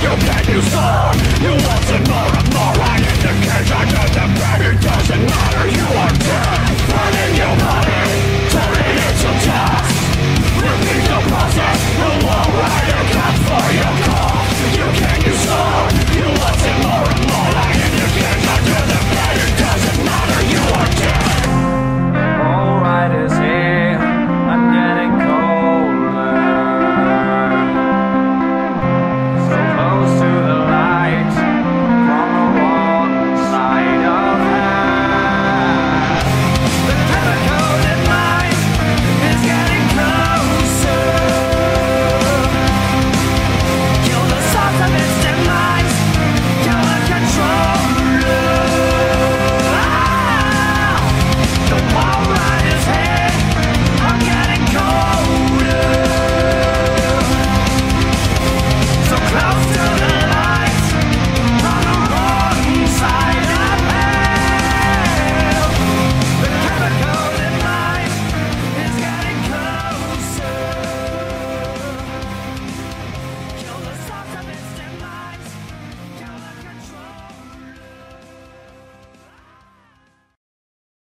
You beg, you stole You wanted more and more I in the cage, I did the bed It doesn't matter,